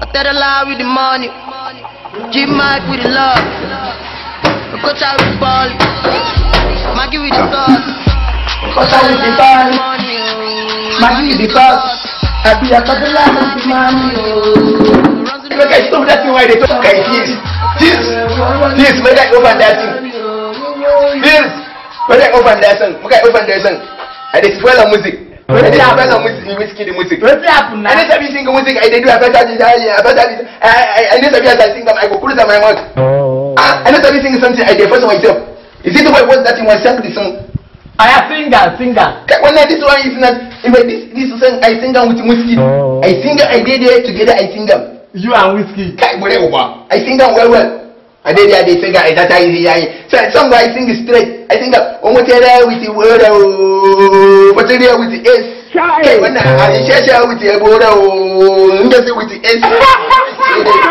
Otedola with the money. G Mike with the love. I Coach out with the ball. Maggie with the sauce. Coach out with the ball. Maggie with the sauce. I be a popular with the money. The Make stop that thing why they talk like this. This, this, make I open that thing. This, make I open that song. Make I open that song. I dey spoil the music. I dey spoil the music, whiskey the music. Wetin happen na? I dey sing music, I dey do a better design, a better design. I, I, I dey sabi as I sing am, I go close my mouth. I dey sabi sing something, I dey force myself. Is it the way what that thing was sang the song? Aya singer singer. Okay, When this one is not, if I, this this song I sing am with whiskey. Oh, oh, oh. I sing am, I dey there together, I sing am. You and whiskey. kai bure uba i sing am well well i dey there dey sing am ita ta yi yayi so some guy sing straight. I sing am o mo with the word o mo tere with the s. Kai wannan a shasha with the word o inda sai with the s